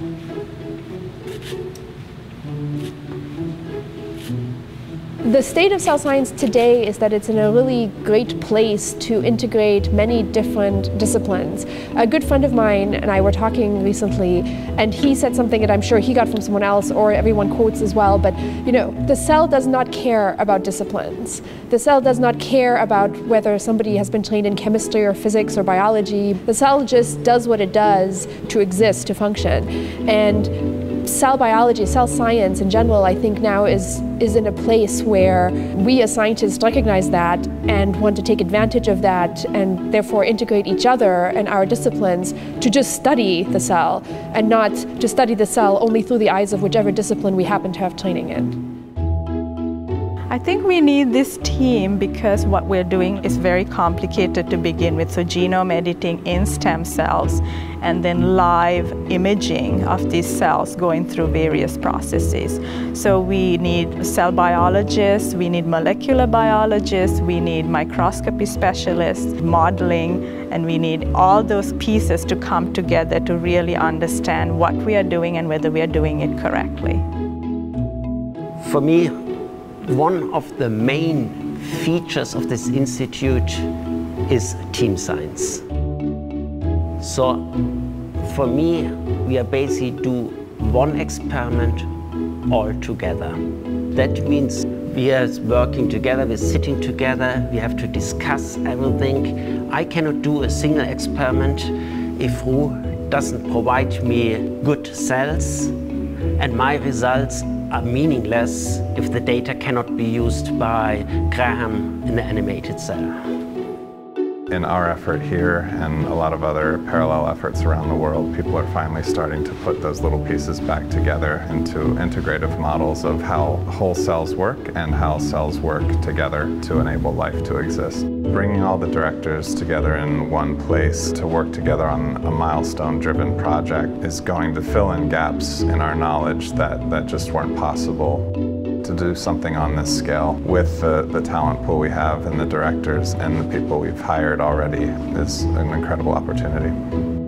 Thank you. The state of cell science today is that it's in a really great place to integrate many different disciplines. A good friend of mine and I were talking recently, and he said something that I'm sure he got from someone else or everyone quotes as well, but you know, the cell does not care about disciplines. The cell does not care about whether somebody has been trained in chemistry or physics or biology. The cell just does what it does to exist, to function. And cell biology, cell science in general, I think now is, is in a place where we as scientists recognize that and want to take advantage of that and therefore integrate each other and our disciplines to just study the cell and not to study the cell only through the eyes of whichever discipline we happen to have training in. I think we need this team because what we're doing is very complicated to begin with. So genome editing in stem cells and then live imaging of these cells going through various processes. So we need cell biologists, we need molecular biologists, we need microscopy specialists, modeling, and we need all those pieces to come together to really understand what we are doing and whether we are doing it correctly. For me, one of the main features of this institute is team science. So for me, we are basically do one experiment all together. That means we are working together, we're sitting together, we have to discuss everything. I cannot do a single experiment if Ru doesn't provide me good cells and my results are meaningless if the data cannot be used by Graham in the animated cell. In our effort here and a lot of other parallel efforts around the world, people are finally starting to put those little pieces back together into integrative models of how whole cells work and how cells work together to enable life to exist. Bringing all the directors together in one place to work together on a milestone-driven project is going to fill in gaps in our knowledge that, that just weren't possible to do something on this scale with the, the talent pool we have and the directors and the people we've hired already is an incredible opportunity.